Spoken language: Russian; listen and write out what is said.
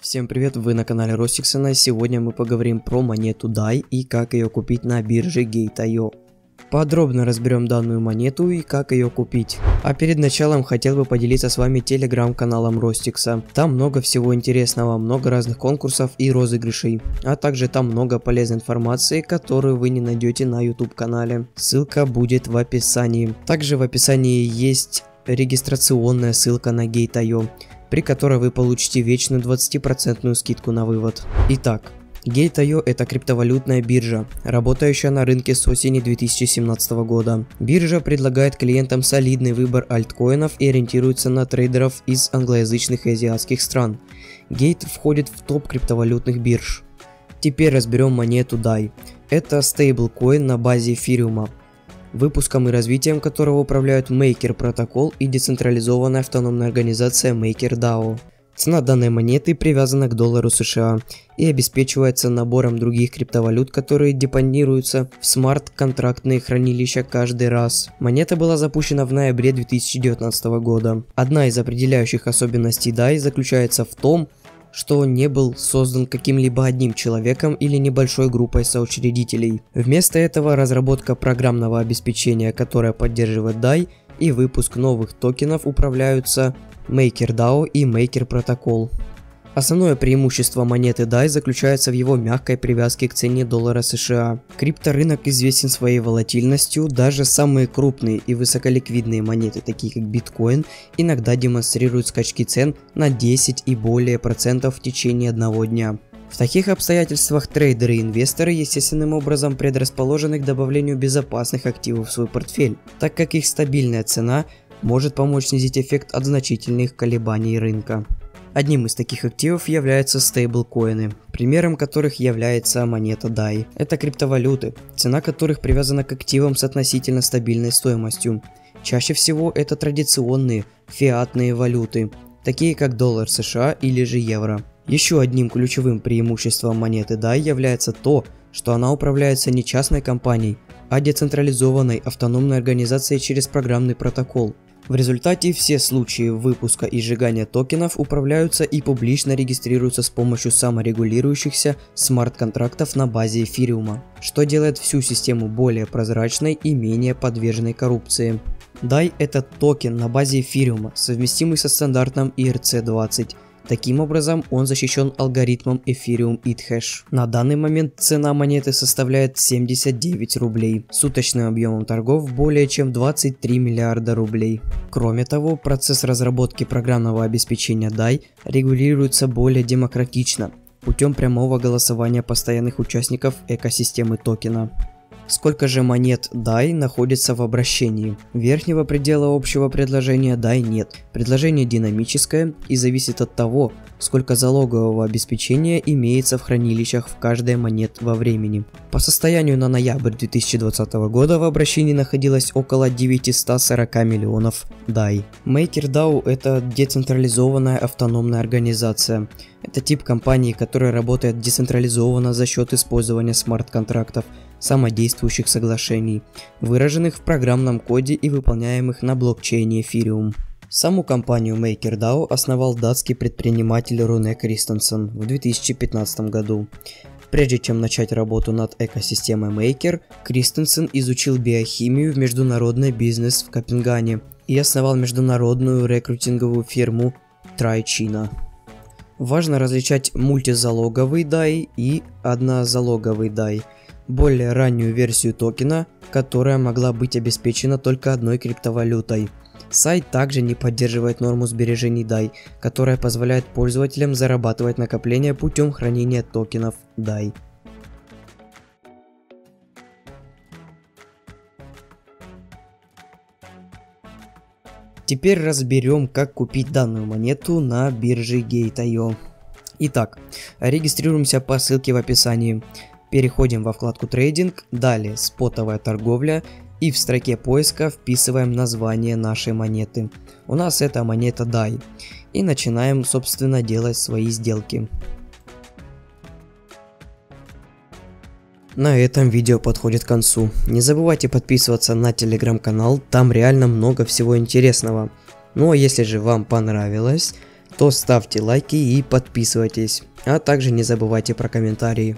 Всем привет, вы на канале Ростиксона. Сегодня мы поговорим про монету DAI и как ее купить на бирже Gate.io. Подробно разберем данную монету и как ее купить. А перед началом хотел бы поделиться с вами телеграм-каналом Ростикса. Там много всего интересного, много разных конкурсов и розыгрышей. А также там много полезной информации, которую вы не найдете на YouTube канале. Ссылка будет в описании. Также в описании есть регистрационная ссылка на Gate.io при которой вы получите вечную 20% скидку на вывод. Итак, Gate.io – это криптовалютная биржа, работающая на рынке с осени 2017 года. Биржа предлагает клиентам солидный выбор альткоинов и ориентируется на трейдеров из англоязычных и азиатских стран. Gate входит в топ криптовалютных бирж. Теперь разберем монету DAI. Это стейблкоин на базе эфириума, выпуском и развитием которого управляют Maker протокол и децентрализованная автономная организация MakerDAO. Цена данной монеты привязана к доллару США и обеспечивается набором других криптовалют, которые депонируются в смарт-контрактные хранилища каждый раз. Монета была запущена в ноябре 2019 года. Одна из определяющих особенностей DAI заключается в том, что не был создан каким-либо одним человеком или небольшой группой соучредителей. Вместо этого разработка программного обеспечения, которое поддерживает DAI, и выпуск новых токенов управляются MakerDAO и MakerProtocol. Основное преимущество монеты DAI заключается в его мягкой привязке к цене доллара США. Крипторынок известен своей волатильностью, даже самые крупные и высоколиквидные монеты, такие как биткоин, иногда демонстрируют скачки цен на 10 и более процентов в течение одного дня. В таких обстоятельствах трейдеры и инвесторы естественным образом предрасположены к добавлению безопасных активов в свой портфель, так как их стабильная цена может помочь снизить эффект от значительных колебаний рынка. Одним из таких активов являются стейблкоины, примером которых является монета DAI. Это криптовалюты, цена которых привязана к активам с относительно стабильной стоимостью. Чаще всего это традиционные фиатные валюты, такие как доллар США или же евро. Еще одним ключевым преимуществом монеты DAI является то, что она управляется не частной компанией, а децентрализованной автономной организацией через программный протокол. В результате все случаи выпуска и сжигания токенов управляются и публично регистрируются с помощью саморегулирующихся смарт-контрактов на базе эфириума, что делает всю систему более прозрачной и менее подверженной коррупции. DAI – это токен на базе эфириума, совместимый со стандартом ERC-20, Таким образом, он защищен алгоритмом Ethereum ETHash. На данный момент цена монеты составляет 79 рублей, суточным объемом торгов более чем 23 миллиарда рублей. Кроме того, процесс разработки программного обеспечения DAI регулируется более демократично, путем прямого голосования постоянных участников экосистемы токена. Сколько же монет DAI находится в обращении? Верхнего предела общего предложения DAI нет. Предложение динамическое и зависит от того, сколько залогового обеспечения имеется в хранилищах в каждой монет во времени. По состоянию на ноябрь 2020 года в обращении находилось около 940 миллионов DAI. MakerDAO это децентрализованная автономная организация. Это тип компании, которая работает децентрализованно за счет использования смарт-контрактов – самодействующих соглашений, выраженных в программном коде и выполняемых на блокчейне Ethereum. Саму компанию MakerDAO основал датский предприниматель Руне Кристенсен в 2015 году. Прежде чем начать работу над экосистемой Maker, Кристенсен изучил биохимию в международный бизнес в Копенгагене и основал международную рекрутинговую фирму TriChina. Важно различать мультизалоговый DAI и однозалоговый DAI – более раннюю версию токена, которая могла быть обеспечена только одной криптовалютой. Сайт также не поддерживает норму сбережений DAI, которая позволяет пользователям зарабатывать накопления путем хранения токенов DAI. Теперь разберем, как купить данную монету на бирже Gate.io. Итак, регистрируемся по ссылке в описании. Переходим во вкладку трейдинг, далее спотовая торговля и в строке поиска вписываем название нашей монеты. У нас это монета DAI. И начинаем собственно делать свои сделки. На этом видео подходит к концу. Не забывайте подписываться на телеграм-канал, там реально много всего интересного. Ну а если же вам понравилось, то ставьте лайки и подписывайтесь. А также не забывайте про комментарии.